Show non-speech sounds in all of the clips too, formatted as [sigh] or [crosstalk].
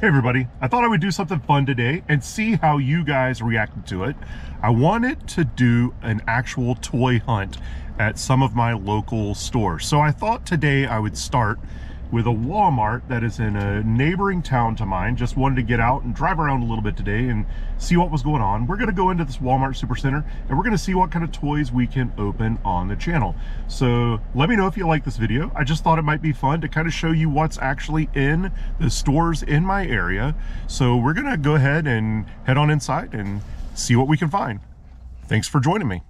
Hey everybody, I thought I would do something fun today and see how you guys reacted to it. I wanted to do an actual toy hunt at some of my local stores. So I thought today I would start with a Walmart that is in a neighboring town to mine. Just wanted to get out and drive around a little bit today and see what was going on. We're gonna go into this Walmart Supercenter and we're gonna see what kind of toys we can open on the channel. So let me know if you like this video. I just thought it might be fun to kind of show you what's actually in the stores in my area. So we're gonna go ahead and head on inside and see what we can find. Thanks for joining me.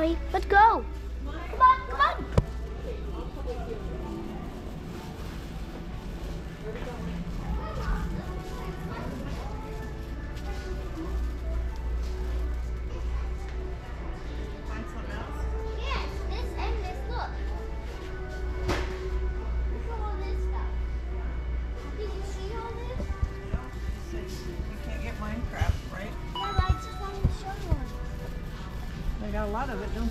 Mommy. Let's go. Lot of it, don't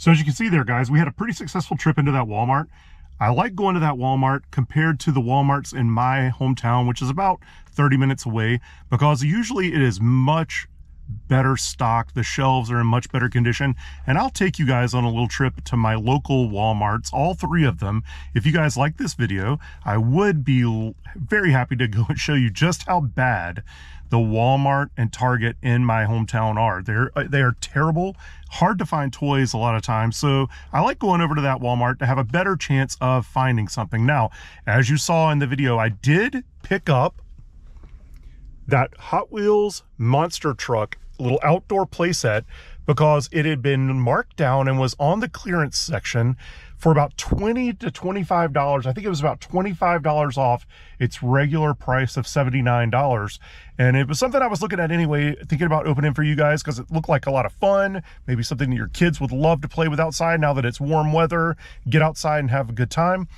So as you can see there, guys, we had a pretty successful trip into that Walmart. I like going to that Walmart compared to the Walmarts in my hometown, which is about 30 minutes away, because usually it is much better stocked. The shelves are in much better condition. And I'll take you guys on a little trip to my local Walmarts, all three of them. If you guys like this video, I would be very happy to go [laughs] and show you just how bad the Walmart and Target in my hometown are. They're uh, they are terrible, hard to find toys a lot of times. So I like going over to that Walmart to have a better chance of finding something. Now, as you saw in the video, I did pick up that Hot Wheels monster truck little outdoor playset because it had been marked down and was on the clearance section for about 20 to $25. I think it was about $25 off its regular price of $79. And it was something I was looking at anyway, thinking about opening for you guys because it looked like a lot of fun. Maybe something that your kids would love to play with outside now that it's warm weather. Get outside and have a good time.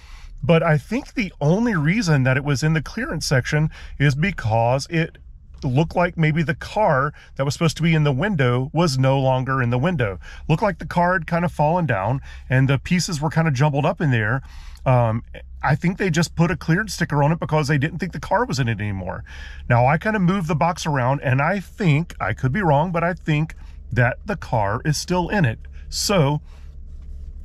But I think the only reason that it was in the clearance section is because it looked like maybe the car that was supposed to be in the window was no longer in the window. Looked like the car had kind of fallen down and the pieces were kind of jumbled up in there. Um, I think they just put a cleared sticker on it because they didn't think the car was in it anymore. Now I kind of moved the box around and I think, I could be wrong, but I think that the car is still in it. So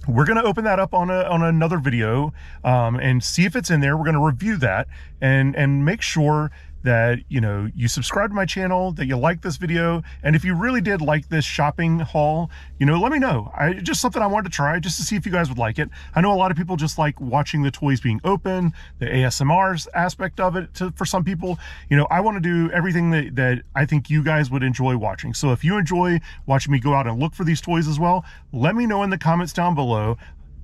we're going to open that up on a on another video um, and see if it's in there. We're going to review that and and make sure that you know you subscribe to my channel that you like this video and if you really did like this shopping haul you know let me know. I just something i wanted to try just to see if you guys would like it. I know a lot of people just like watching the toys being open the asmr aspect of it to, for some people. You know i want to do everything that, that i think you guys would enjoy watching. So if you enjoy watching me go out and look for these toys as well let me know in the comments down below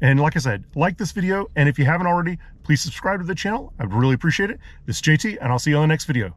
and like I said, like this video, and if you haven't already, please subscribe to the channel. I'd really appreciate it. This is JT, and I'll see you on the next video.